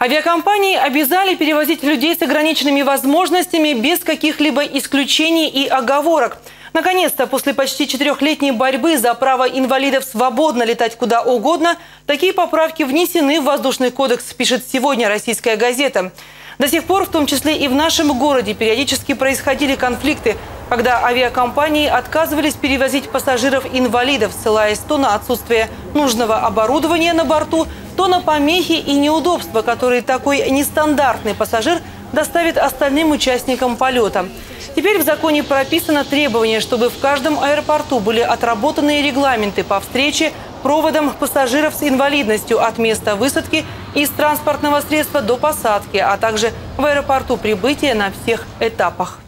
Авиакомпании обязали перевозить людей с ограниченными возможностями без каких-либо исключений и оговорок. Наконец-то, после почти четырехлетней борьбы за право инвалидов свободно летать куда угодно, такие поправки внесены в Воздушный кодекс, пишет сегодня российская газета. До сих пор, в том числе и в нашем городе, периодически происходили конфликты, когда авиакомпании отказывались перевозить пассажиров-инвалидов, ссылаясь то на отсутствие нужного оборудования на борту, то на помехи и неудобства, которые такой нестандартный пассажир доставит остальным участникам полета. Теперь в законе прописано требование, чтобы в каждом аэропорту были отработаны регламенты по встрече проводам пассажиров с инвалидностью от места высадки из транспортного средства до посадки, а также в аэропорту прибытия на всех этапах.